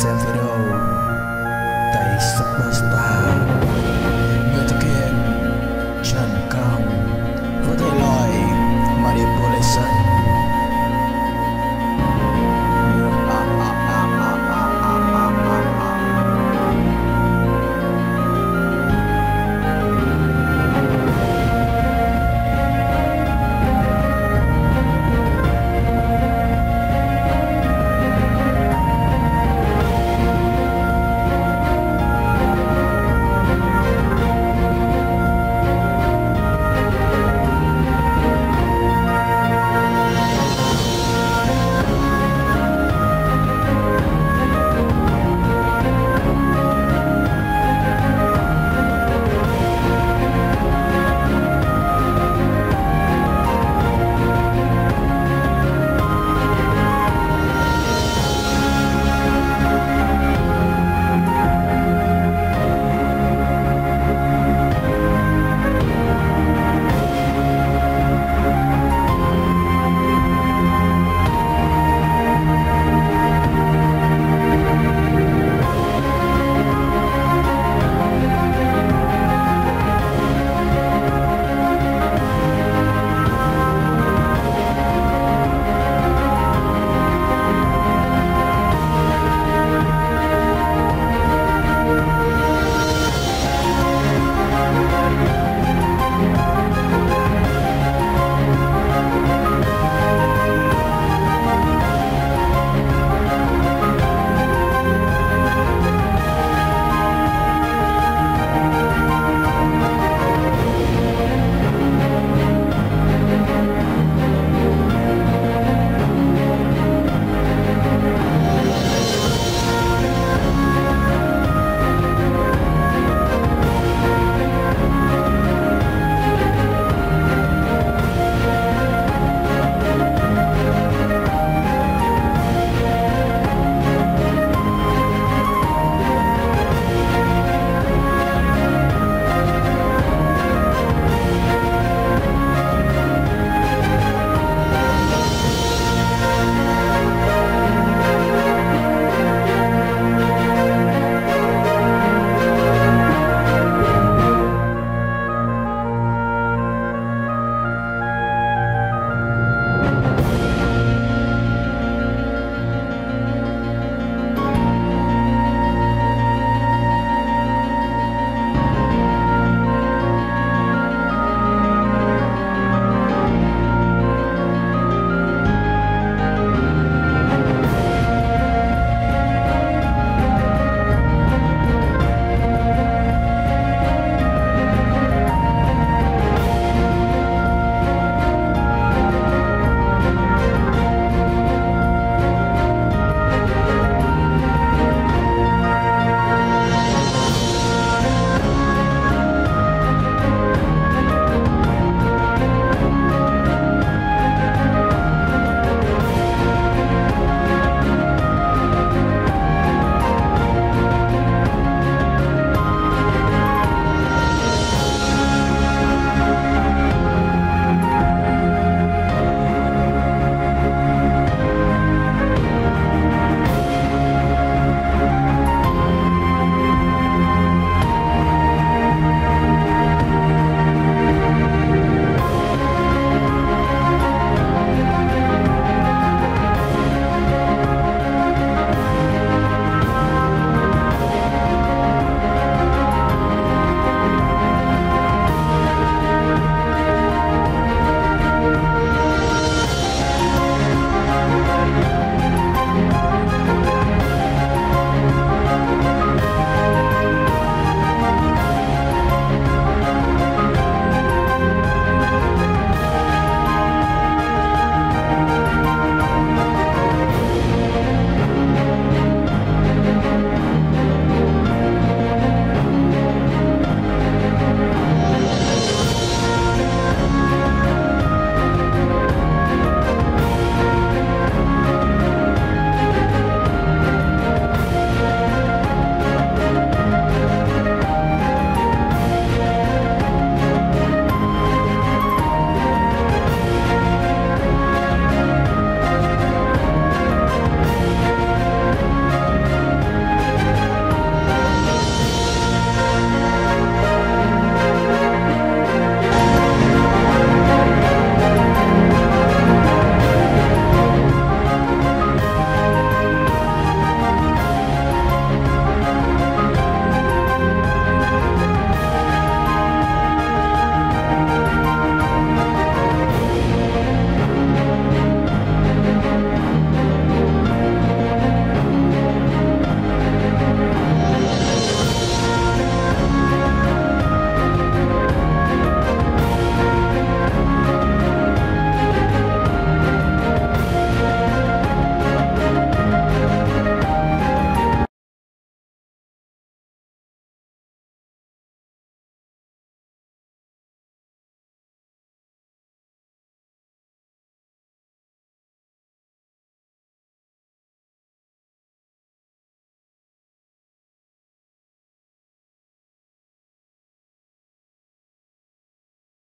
xem video tay